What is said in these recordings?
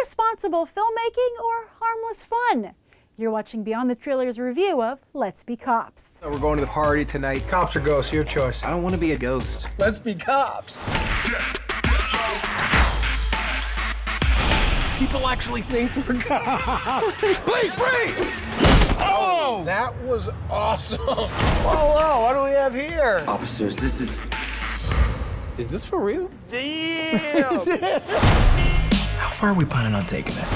irresponsible filmmaking or harmless fun? You're watching Beyond the Trailers review of Let's Be Cops. We're going to the party tonight. Cops or ghosts, your choice. I don't want to be a ghost. Let's be cops. People actually think we're cops. Please freeze! Oh, that was awesome. Whoa, whoa, what do we have here? Officers, this is. Is this for real? Damn! How far are we planning on taking this?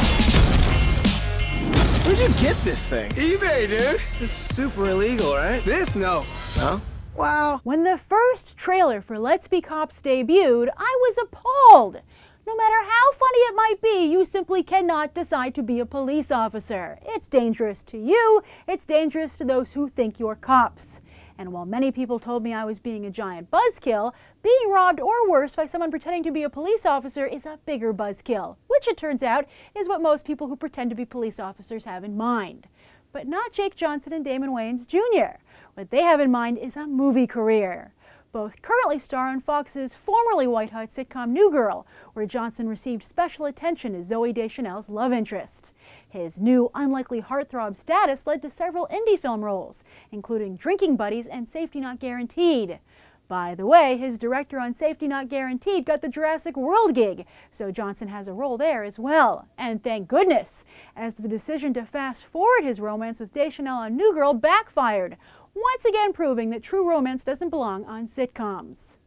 Where'd you get this thing? eBay, dude. This is super illegal, right? This, no. No? Wow. When the first trailer for Let's Be Cops debuted, I was appalled. No matter how funny it might be, you simply cannot decide to be a police officer. It's dangerous to you, it's dangerous to those who think you're cops. And while many people told me I was being a giant buzzkill, being robbed or worse by someone pretending to be a police officer is a bigger buzzkill, which it turns out is what most people who pretend to be police officers have in mind. But not Jake Johnson and Damon Wayans Jr. What they have in mind is a movie career. Both currently star on Fox's formerly white hot sitcom New Girl, where Johnson received special attention as Zooey Deschanel's love interest. His new unlikely heartthrob status led to several indie film roles, including Drinking Buddies and Safety Not Guaranteed. By the way, his director on Safety Not Guaranteed got the Jurassic World gig, so Johnson has a role there as well. And thank goodness, as the decision to fast forward his romance with Deschanel on New Girl backfired, once again proving that true romance doesn't belong on sitcoms.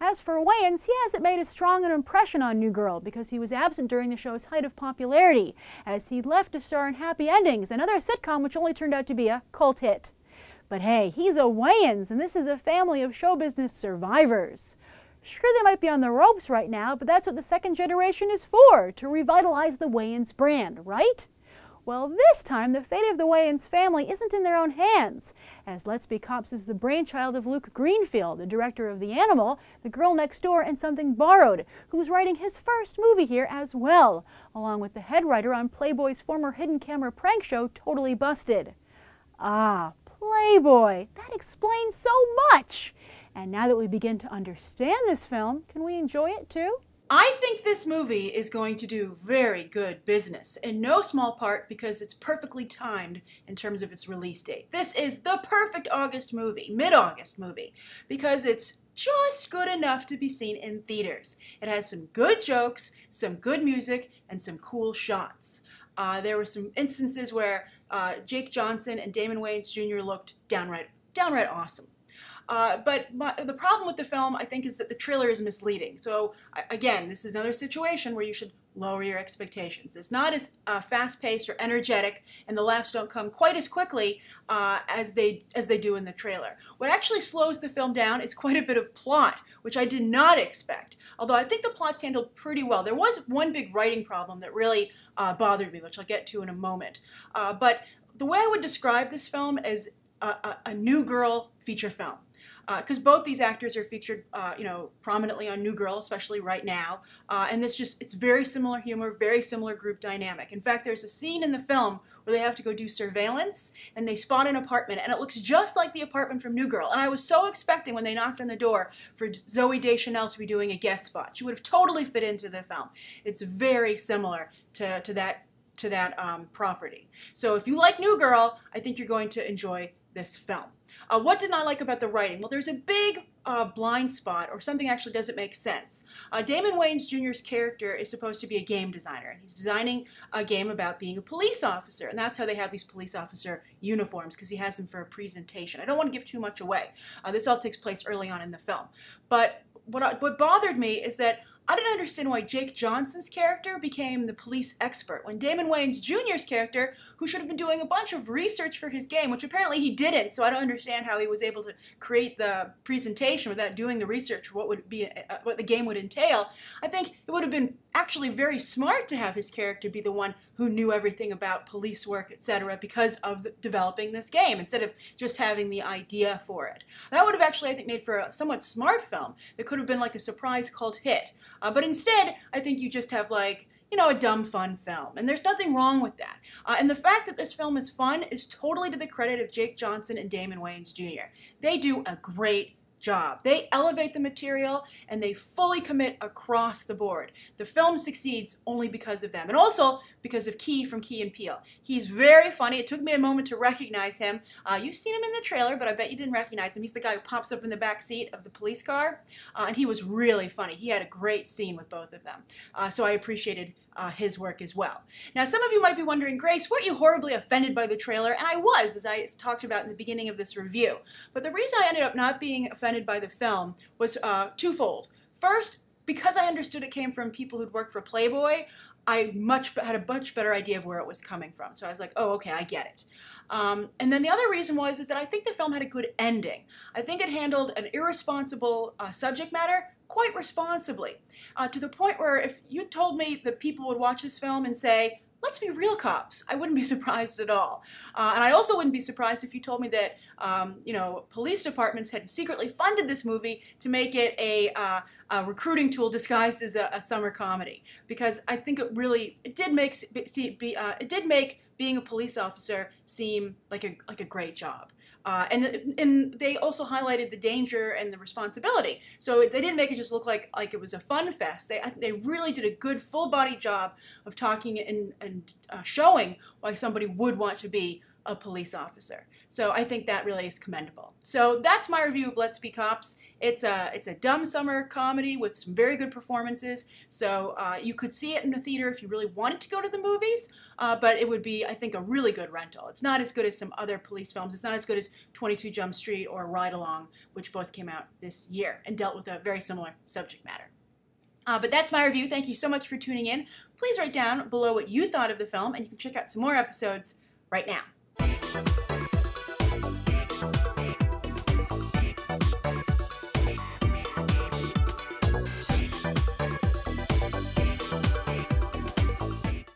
As for Wayans, he hasn't made as strong an impression on New Girl because he was absent during the show's height of popularity, as he left to star in Happy Endings, another sitcom which only turned out to be a cult hit. But hey, he's a Wayans, and this is a family of show business survivors. Sure, they might be on the ropes right now, but that's what the second generation is for, to revitalize the Wayans brand, right? Well, this time, the fate of the Wayans family isn't in their own hands, as Let's Be Cops is the brainchild of Luke Greenfield, the director of The Animal, The Girl Next Door, and Something Borrowed, who's writing his first movie here as well, along with the head writer on Playboy's former hidden camera prank show, Totally Busted. Ah, Playboy! That explains so much! And now that we begin to understand this film, can we enjoy it too? I think this movie is going to do very good business, in no small part because it's perfectly timed in terms of its release date. This is the perfect August movie, mid-August movie, because it's just good enough to be seen in theaters. It has some good jokes, some good music, and some cool shots. Uh, there were some instances where uh, Jake Johnson and Damon Wayans Jr. looked downright, downright awesome. Uh, but my, the problem with the film, I think, is that the trailer is misleading. So again, this is another situation where you should lower your expectations. It's not as uh, fast-paced or energetic, and the laughs don't come quite as quickly uh, as they as they do in the trailer. What actually slows the film down is quite a bit of plot, which I did not expect. Although I think the plot's handled pretty well. There was one big writing problem that really uh, bothered me, which I'll get to in a moment. Uh, but the way I would describe this film is a, a, a new girl feature film because uh, both these actors are featured, uh, you know, prominently on New Girl, especially right now. Uh, and this just, it's very similar humor, very similar group dynamic. In fact, there's a scene in the film where they have to go do surveillance and they spot an apartment and it looks just like the apartment from New Girl. And I was so expecting when they knocked on the door for Zooey Deschanel to be doing a guest spot. She would have totally fit into the film. It's very similar to, to that to that um, property. So if you like New Girl, I think you're going to enjoy this film. Uh, what didn't I like about the writing? Well, there's a big uh, blind spot, or something actually doesn't make sense. Uh, Damon Wayans Jr.'s character is supposed to be a game designer, and he's designing a game about being a police officer, and that's how they have these police officer uniforms, because he has them for a presentation. I don't want to give too much away. Uh, this all takes place early on in the film. But what, what bothered me is that I didn't understand why Jake Johnson's character became the police expert when Damon Wayans Jr.'s character, who should have been doing a bunch of research for his game, which apparently he didn't, so I don't understand how he was able to create the presentation without doing the research for what would be uh, what the game would entail. I think it would have been actually very smart to have his character be the one who knew everything about police work, etc., because of the, developing this game instead of just having the idea for it. That would have actually, I think, made for a somewhat smart film that could have been like a surprise cult hit. Uh, but instead, I think you just have like, you know, a dumb fun film. And there's nothing wrong with that. Uh, and the fact that this film is fun is totally to the credit of Jake Johnson and Damon Wayans Jr. They do a great job. They elevate the material and they fully commit across the board. The film succeeds only because of them. And also because of Key from Key and Peele. He's very funny. It took me a moment to recognize him. Uh, you've seen him in the trailer, but I bet you didn't recognize him. He's the guy who pops up in the back seat of the police car. Uh, and he was really funny. He had a great scene with both of them. Uh, so I appreciated uh, his work as well. Now, some of you might be wondering, Grace, weren't you horribly offended by the trailer? And I was, as I talked about in the beginning of this review. But the reason I ended up not being offended by the film was uh, twofold. First, because I understood it came from people who'd worked for Playboy, I much had a much better idea of where it was coming from. So I was like, oh, okay, I get it. Um, and then the other reason was is that I think the film had a good ending. I think it handled an irresponsible uh, subject matter quite responsibly, uh, to the point where if you told me that people would watch this film and say, let's be real cops. I wouldn't be surprised at all. Uh, and I also wouldn't be surprised if you told me that, um, you know, police departments had secretly funded this movie to make it a, uh, a recruiting tool disguised as a, a, summer comedy. Because I think it really, it did make, see, be, uh, it did make being a police officer seem like a, like a great job. Uh, and, and they also highlighted the danger and the responsibility. So they didn't make it just look like, like it was a fun fest. They, they really did a good full body job of talking and, and uh, showing why somebody would want to be a police officer. So I think that really is commendable. So that's my review of Let's Be Cops. It's a it's a dumb summer comedy with some very good performances. So uh, you could see it in the theater if you really wanted to go to the movies, uh, but it would be I think a really good rental. It's not as good as some other police films. It's not as good as 22 Jump Street or Ride Along, which both came out this year and dealt with a very similar subject matter. Uh, but that's my review. Thank you so much for tuning in. Please write down below what you thought of the film, and you can check out some more episodes right now thank you